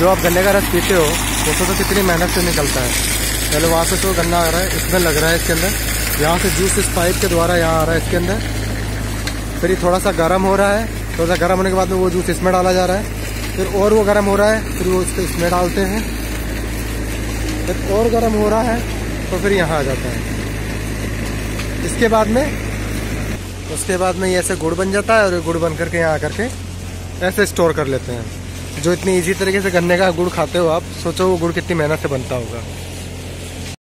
जो आप गन्ने का रस पीते हो वो तो, तो कितनी मेहनत से निकलता है। पहले वहाँ से तो गन्ना आ रहा है इसमें लग रहा है इसके अंदर। यहाँ से जूस इस पाइप के द्वारा यहाँ आ रहा है इसके अंदर। फिर ये थोड़ा सा गर्म हो रहा है थोड़ा सा गर्म होने के बाद में वो जूस इसमें डाला जा रहा है। फिर और वो गर्म हो रहा है फिर वो उसको इसमें डालते हैं। फिर और गर्म हो रहा है तो फिर यहाँ आ जाता है। इसके बाद में उसके बाद में ये ऐसे गुड़ बन जाता है और गुड़ बन करके यहाँ आकर के ऐसे स्टोर कर लेते हैं। जो इतनी इजी तरीके से गन्ने का गुड़ खाते हो आप, सोचो वो गुड़ कितनी मेहनत से बनता होगा।